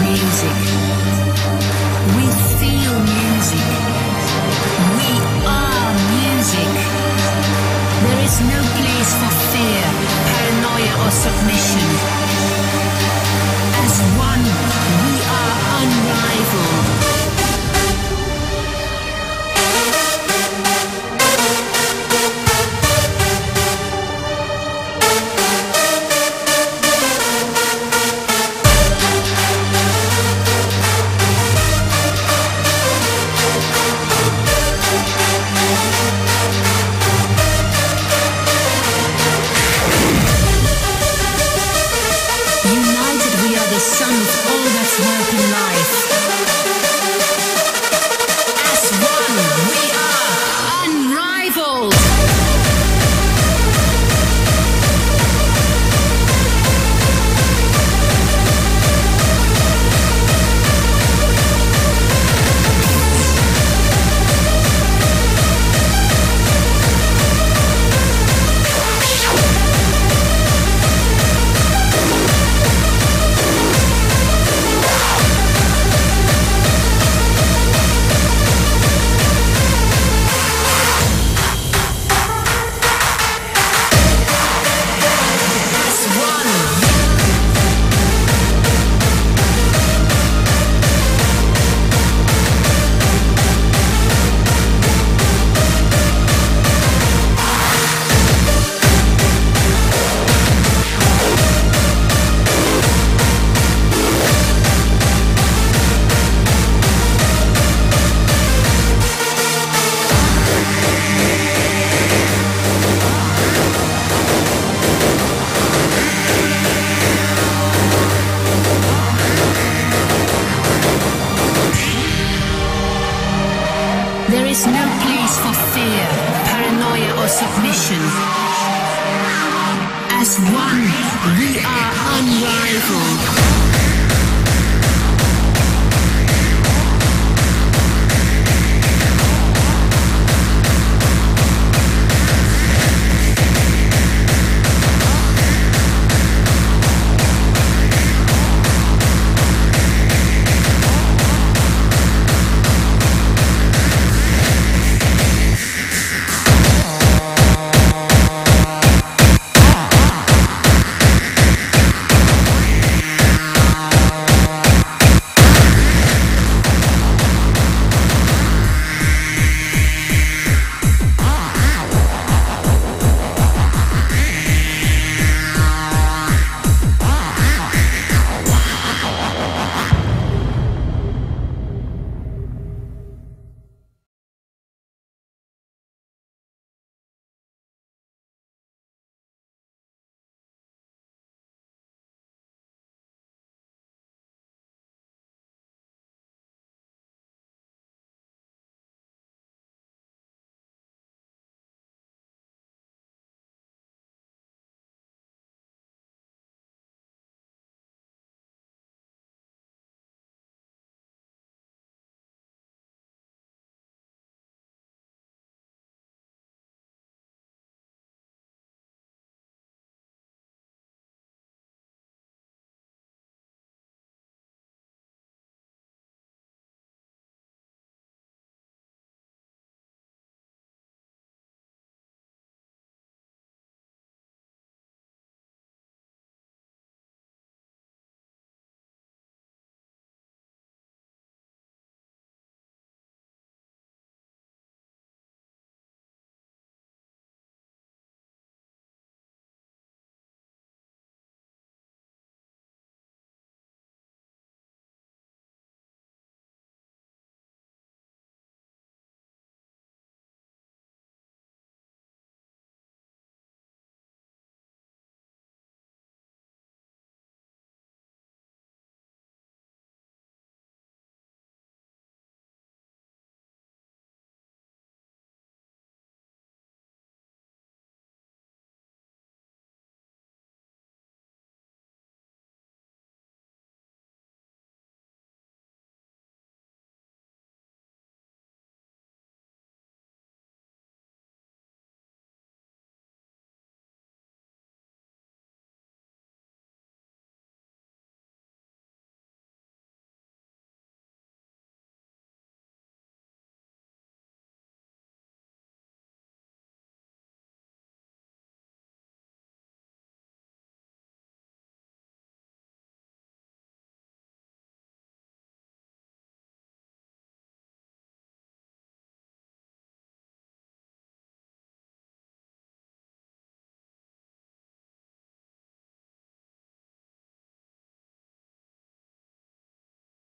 music. We feel music. We are music. There is no place for fear, paranoia, or submission. Are the sum of all that's worth in life. Submission. As one, we are unrivaled.